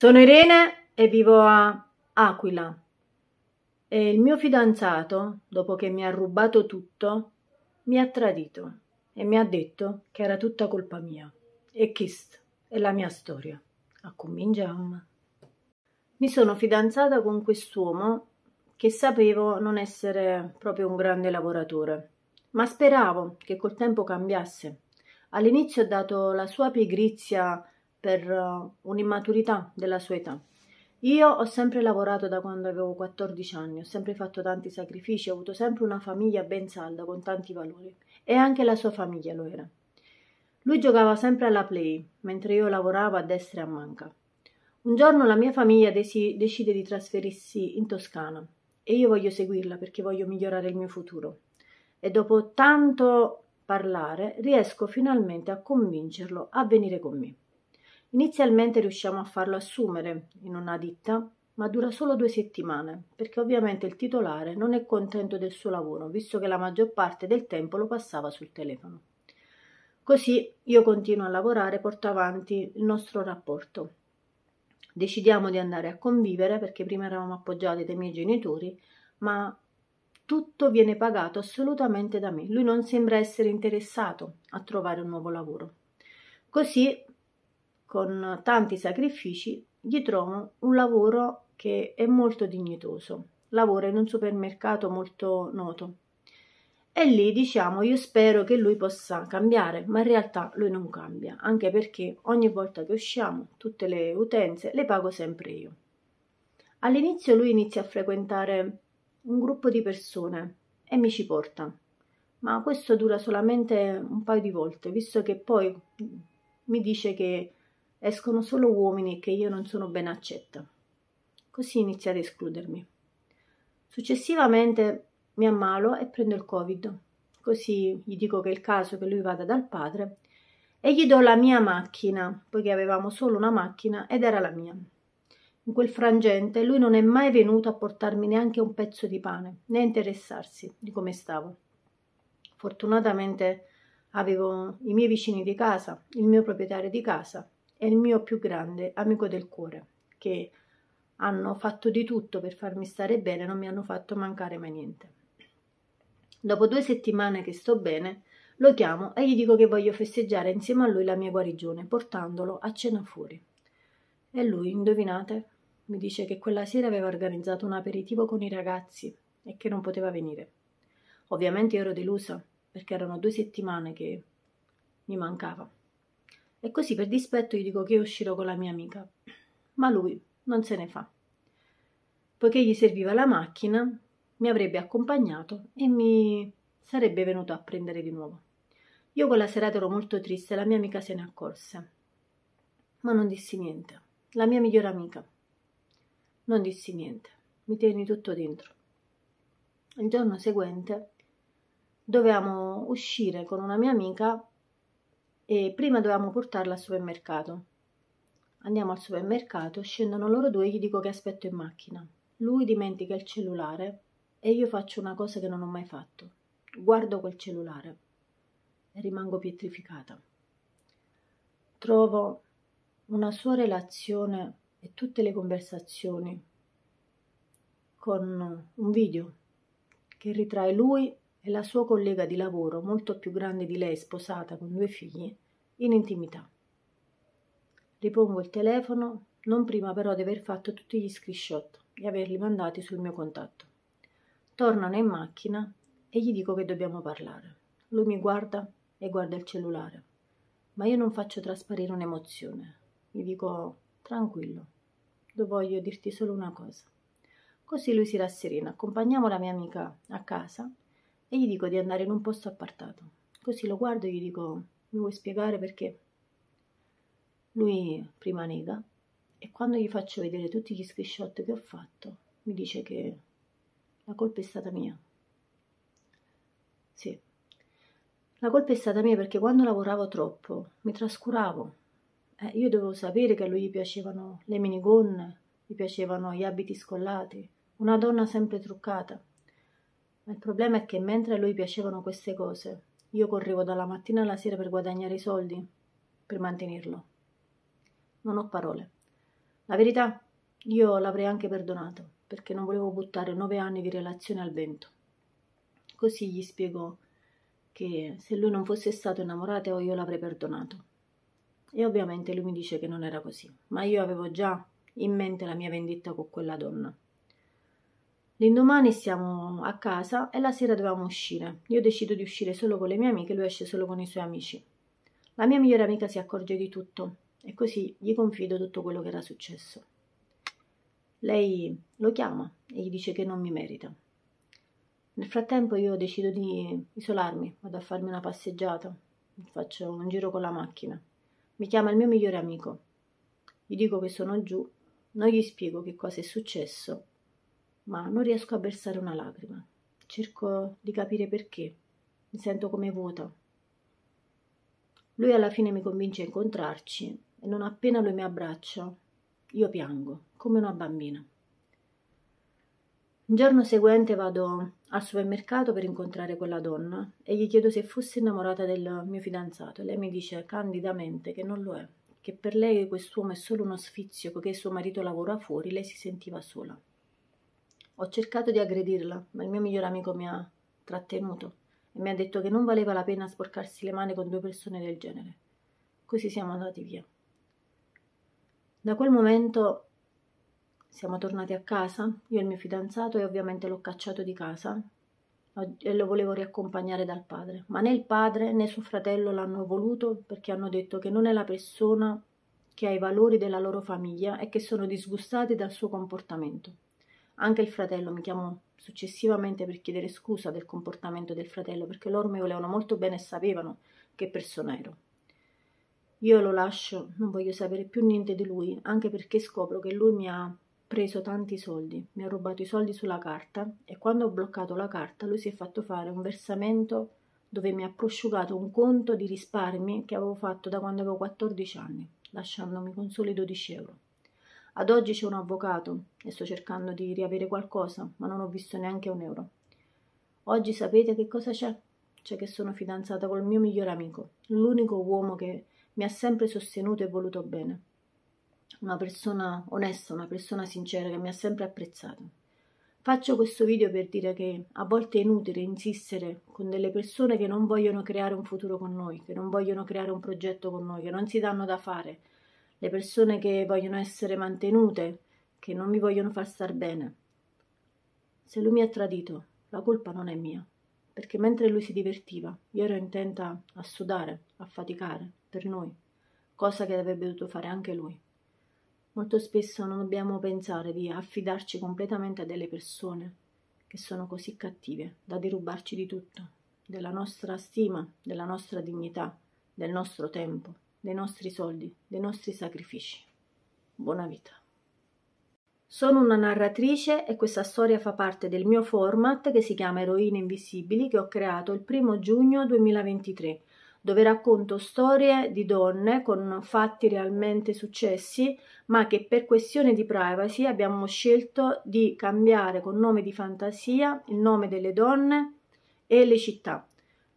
Sono Irene e vivo a Aquila. E il mio fidanzato, dopo che mi ha rubato tutto, mi ha tradito e mi ha detto che era tutta colpa mia. E questa è la mia storia. Accominciamo. Mi sono fidanzata con quest'uomo che sapevo non essere proprio un grande lavoratore, ma speravo che col tempo cambiasse. All'inizio ho dato la sua pigrizia per uh, un'immaturità della sua età. Io ho sempre lavorato da quando avevo 14 anni, ho sempre fatto tanti sacrifici, ho avuto sempre una famiglia ben salda, con tanti valori, e anche la sua famiglia lo era. Lui giocava sempre alla play, mentre io lavoravo a destra e a manca. Un giorno la mia famiglia desi- decide di trasferirsi in Toscana e io voglio seguirla perché voglio migliorare il mio futuro. E dopo tanto parlare riesco finalmente a convincerlo a venire con me. Inizialmente riusciamo a farlo assumere in una ditta, ma dura solo due settimane, perché ovviamente il titolare non è contento del suo lavoro, visto che la maggior parte del tempo lo passava sul telefono. Così io continuo a lavorare porto avanti il nostro rapporto. Decidiamo di andare a convivere perché prima eravamo appoggiati dai miei genitori, ma tutto viene pagato assolutamente da me. Lui non sembra essere interessato a trovare un nuovo lavoro. Così con tanti sacrifici, gli trovo un lavoro che è molto dignitoso. Lavora in un supermercato molto noto. E lì diciamo io spero che lui possa cambiare, ma in realtà lui non cambia, anche perché ogni volta che usciamo tutte le utenze le pago sempre io. All'inizio lui inizia a frequentare un gruppo di persone e mi ci porta, ma questo dura solamente un paio di volte, visto che poi mi dice che Escono solo uomini che io non sono ben accetta. Così inizia ad escludermi. Successivamente mi ammalo e prendo il Covid. Così gli dico che è il caso che lui vada dal padre e gli do la mia macchina, poiché avevamo solo una macchina ed era la mia. In quel frangente lui non è mai venuto a portarmi neanche un pezzo di pane, né a interessarsi di come stavo. Fortunatamente avevo i miei vicini di casa, il mio proprietario di casa è il mio più grande amico del cuore, che hanno fatto di tutto per farmi stare bene, non mi hanno fatto mancare mai niente. Dopo due settimane che sto bene, lo chiamo e gli dico che voglio festeggiare insieme a lui la mia guarigione, portandolo a cena fuori. E lui, indovinate, mi dice che quella sera aveva organizzato un aperitivo con i ragazzi e che non poteva venire. Ovviamente ero delusa, perché erano due settimane che mi mancava. E così per dispetto gli dico che uscirò con la mia amica. Ma lui non se ne fa. Poiché gli serviva la macchina, mi avrebbe accompagnato e mi sarebbe venuto a prendere di nuovo. Io quella serata ero molto triste e la mia amica se ne accorse. Ma non dissi niente. La mia migliore amica. Non dissi niente. Mi tenni tutto dentro. Il giorno seguente dovevamo uscire con una mia amica e prima dovevamo portarla al supermercato. Andiamo al supermercato, scendono loro due e gli dico che aspetto in macchina. Lui dimentica il cellulare e io faccio una cosa che non ho mai fatto. Guardo quel cellulare e rimango pietrificata. Trovo una sua relazione e tutte le conversazioni con un video che ritrae lui e la sua collega di lavoro, molto più grande di lei, sposata con due figli, in intimità. Ripongo il telefono, non prima però di aver fatto tutti gli screenshot e averli mandati sul mio contatto. Tornano in macchina e gli dico che dobbiamo parlare. Lui mi guarda e guarda il cellulare, ma io non faccio trasparire un'emozione. Gli dico tranquillo, voglio dirti solo una cosa. Così lui si rasserena, accompagniamo la mia amica a casa e gli dico di andare in un posto appartato. Così lo guardo e gli dico, mi vuoi spiegare perché? Lui prima nega e quando gli faccio vedere tutti gli screenshot che ho fatto, mi dice che la colpa è stata mia. Sì, la colpa è stata mia perché quando lavoravo troppo mi trascuravo. Eh, io dovevo sapere che a lui gli piacevano le minigonne, gli piacevano gli abiti scollati, una donna sempre truccata. Ma il problema è che mentre a lui piacevano queste cose, io correvo dalla mattina alla sera per guadagnare i soldi, per mantenerlo. Non ho parole. La verità, io l'avrei anche perdonato, perché non volevo buttare nove anni di relazione al vento. Così gli spiegò che se lui non fosse stato innamorato io l'avrei perdonato. E ovviamente lui mi dice che non era così, ma io avevo già in mente la mia vendetta con quella donna. L'indomani siamo a casa e la sera dovevamo uscire. Io decido di uscire solo con le mie amiche, lui esce solo con i suoi amici. La mia migliore amica si accorge di tutto e così gli confido tutto quello che era successo. Lei lo chiama e gli dice che non mi merita. Nel frattempo io decido di isolarmi, vado a farmi una passeggiata, faccio un giro con la macchina. Mi chiama il mio migliore amico. Gli dico che sono giù, non gli spiego che cosa è successo ma non riesco a versare una lacrima. Cerco di capire perché. Mi sento come vuota. Lui alla fine mi convince a incontrarci e non appena lui mi abbraccia, io piango, come una bambina. Il giorno seguente vado al supermercato per incontrare quella donna e gli chiedo se fosse innamorata del mio fidanzato. Lei mi dice candidamente che non lo è, che per lei quest'uomo è solo uno sfizio, poiché suo marito lavora fuori, lei si sentiva sola. Ho cercato di aggredirla, ma il mio migliore amico mi ha trattenuto e mi ha detto che non valeva la pena sporcarsi le mani con due persone del genere. Così siamo andati via. Da quel momento siamo tornati a casa, io e il mio fidanzato, e ovviamente l'ho cacciato di casa e lo volevo riaccompagnare dal padre. Ma né il padre né suo fratello l'hanno voluto perché hanno detto che non è la persona che ha i valori della loro famiglia e che sono disgustati dal suo comportamento. Anche il fratello mi chiamò successivamente per chiedere scusa del comportamento del fratello, perché loro mi volevano molto bene e sapevano che persona ero. Io lo lascio, non voglio sapere più niente di lui, anche perché scopro che lui mi ha preso tanti soldi, mi ha rubato i soldi sulla carta e quando ho bloccato la carta lui si è fatto fare un versamento dove mi ha prosciugato un conto di risparmi che avevo fatto da quando avevo 14 anni, lasciandomi con soli 12 euro. Ad oggi c'è un avvocato e sto cercando di riavere qualcosa, ma non ho visto neanche un euro. Oggi sapete che cosa c'è? C'è che sono fidanzata col mio migliore amico, l'unico uomo che mi ha sempre sostenuto e voluto bene. Una persona onesta, una persona sincera che mi ha sempre apprezzato. Faccio questo video per dire che a volte è inutile insistere con delle persone che non vogliono creare un futuro con noi, che non vogliono creare un progetto con noi, che non si danno da fare, le persone che vogliono essere mantenute, che non mi vogliono far star bene. Se lui mi ha tradito, la colpa non è mia, perché mentre lui si divertiva, io ero intenta a sudare, a faticare per noi, cosa che avrebbe dovuto fare anche lui. Molto spesso non dobbiamo pensare di affidarci completamente a delle persone che sono così cattive da derubarci di tutto, della nostra stima, della nostra dignità, del nostro tempo dei nostri soldi, dei nostri sacrifici. Buona vita. Sono una narratrice e questa storia fa parte del mio format che si chiama Eroine Invisibili che ho creato il primo giugno 2023 dove racconto storie di donne con fatti realmente successi, ma che per questione di privacy abbiamo scelto di cambiare con nome di fantasia il nome delle donne e le città.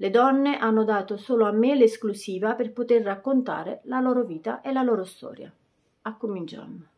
Le donne hanno dato solo a me l'esclusiva per poter raccontare la loro vita e la loro storia. Accominciamo.